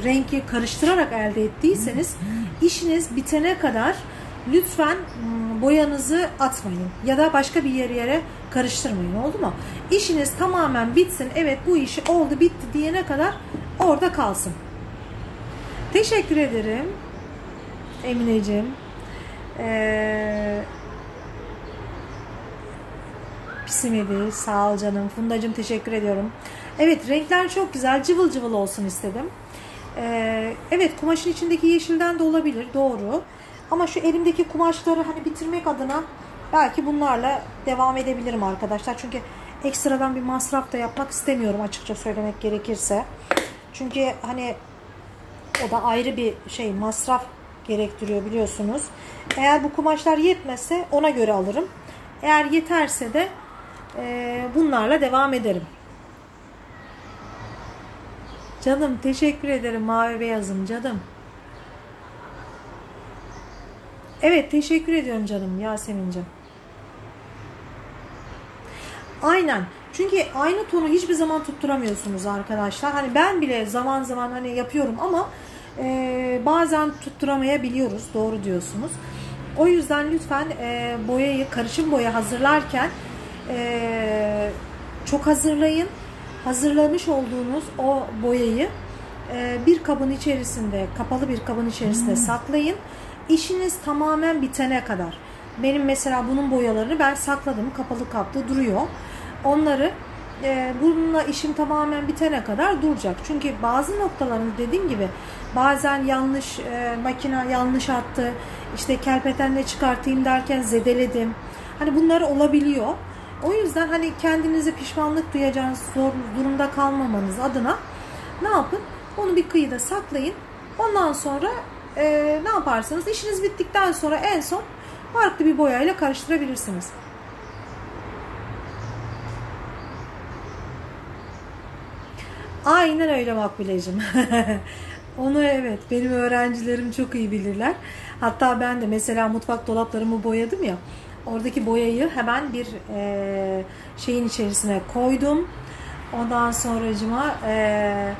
rengi karıştırarak elde ettiyseniz işiniz bitene kadar lütfen m, boyanızı atmayın ya da başka bir yere yere karıştırmayın oldu mu? İşiniz tamamen bitsin evet bu iş oldu bitti diyene kadar orada kalsın. Teşekkür ederim Emineciğim. Ee, Pisimedi. Sağ ol canım. Fundacığım teşekkür ediyorum. Evet renkler çok güzel. Cıvıl cıvıl olsun istedim. Ee, evet kumaşın içindeki yeşilden de olabilir. Doğru. Ama şu elimdeki kumaşları hani bitirmek adına belki bunlarla devam edebilirim arkadaşlar. Çünkü ekstradan bir masraf da yapmak istemiyorum açıkça söylemek gerekirse. Çünkü hani o da ayrı bir şey masraf gerektiriyor biliyorsunuz. Eğer bu kumaşlar yetmezse ona göre alırım. Eğer yeterse de e, bunlarla devam ederim. Canım teşekkür ederim mavi beyazım canım. Evet teşekkür ediyorum canım Yasemin'cim. Aynen. Çünkü aynı tonu hiçbir zaman tutturamıyorsunuz arkadaşlar. Hani ben bile zaman zaman hani yapıyorum ama e, bazen tutturamayabiliyoruz. Doğru diyorsunuz. O yüzden lütfen e, boyayı karışım boya hazırlarken e, çok hazırlayın. Hazırlamış olduğunuz o boyayı e, bir kabın içerisinde, kapalı bir kabın içerisinde saklayın. İşiniz tamamen bitene kadar. Benim mesela bunun boyalarını ben sakladım. Kapalı kapta duruyor. Onları e, bununla işim tamamen bitene kadar duracak. Çünkü bazı noktalarını dediğim gibi bazen yanlış e, makine yanlış attı. İşte kelpetenle çıkartayım derken zedeledim. Hani bunlar olabiliyor. O yüzden hani kendinize pişmanlık duyacağınız zor durumda kalmamanız adına ne yapın? Onu bir kıyıda saklayın. Ondan sonra e, ne yaparsanız işiniz bittikten sonra en son farklı bir boyayla karıştırabilirsiniz. Aynen öyle Makbulecim. Onu evet benim öğrencilerim çok iyi bilirler. Hatta ben de mesela mutfak dolaplarımı boyadım ya. Oradaki boyayı hemen bir e, şeyin içerisine koydum. Ondan sonracıma e,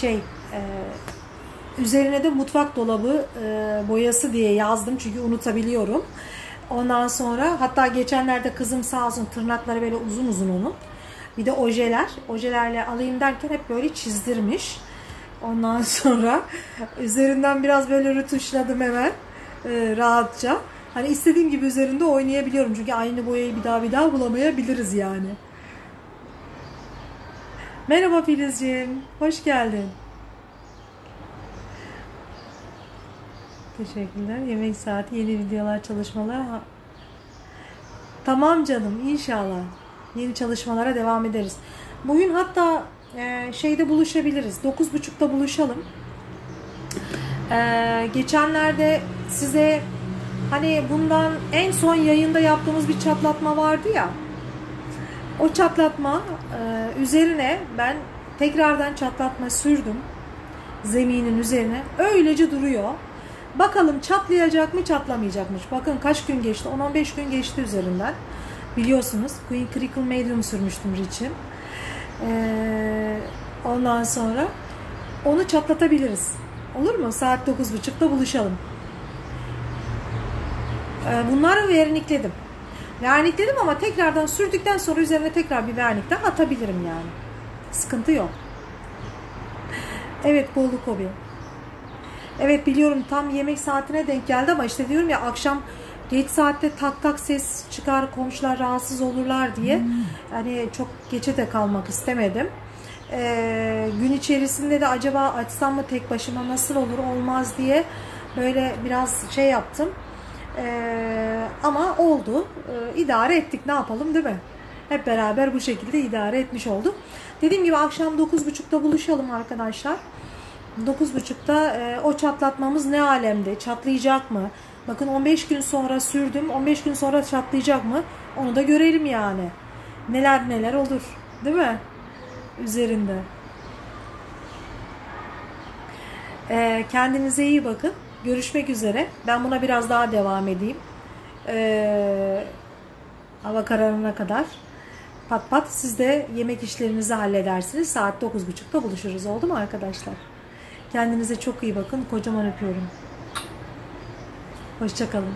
şey e, üzerine de mutfak dolabı e, boyası diye yazdım çünkü unutabiliyorum. Ondan sonra hatta geçenlerde kızım sağ olsun tırnakları böyle uzun uzun onun. Bir de ojeler. Ojelerle alayım derken hep böyle çizdirmiş. Ondan sonra üzerinden biraz böyle rötuşladım hemen e, rahatça. Hani istediğim gibi üzerinde oynayabiliyorum. Çünkü aynı boyayı bir daha bir daha bulamayabiliriz yani. Merhaba Filizciğim. Hoş geldin. Teşekkürler. Yemek saati, yeni videolar, çalışmalar. Tamam canım inşallah. Yeni çalışmalara devam ederiz. Bugün hatta e, şeyde buluşabiliriz. 9.30'da buluşalım. E, geçenlerde size hani bundan en son yayında yaptığımız bir çatlatma vardı ya. O çatlatma e, üzerine ben tekrardan çatlatma sürdüm. Zeminin üzerine. Öylece duruyor. Bakalım çatlayacak mı çatlamayacakmış. Bakın kaç gün geçti? 10-15 gün geçti üzerinden. Biliyorsunuz Queen Crickle Medium sürmüştüm Rich'in. Ee, ondan sonra onu çatlatabiliriz. Olur mu? Saat 9.30'da buluşalım. Ee, bunları vernikledim. Vernikledim ama tekrardan sürdükten sonra üzerine tekrar bir vernik daha atabilirim yani. Sıkıntı yok. Evet bolluk hobi. Evet biliyorum tam yemek saatine denk geldi ama işte diyorum ya akşam geç saatte tak tak ses çıkar komşular rahatsız olurlar diye hmm. hani çok geçe de kalmak istemedim. Ee, gün içerisinde de acaba açsam mı tek başıma nasıl olur olmaz diye böyle biraz şey yaptım. Ee, ama oldu. Ee, idare ettik ne yapalım değil mi? Hep beraber bu şekilde idare etmiş olduk. Dediğim gibi akşam 9.30'da buluşalım arkadaşlar. 9.30'da e, o çatlatmamız ne alemde? Çatlayacak mı? Bakın 15 gün sonra sürdüm. 15 gün sonra çatlayacak mı? Onu da görelim yani. Neler neler olur. Değil mi? Üzerinde. E, kendinize iyi bakın. Görüşmek üzere. Ben buna biraz daha devam edeyim. E, hava kararına kadar. Pat pat siz de yemek işlerinizi halledersiniz. Saat 9.30'da buluşuruz. Oldu mu arkadaşlar? Kendinize çok iyi bakın. Kocaman öpüyorum. Hoşçakalın.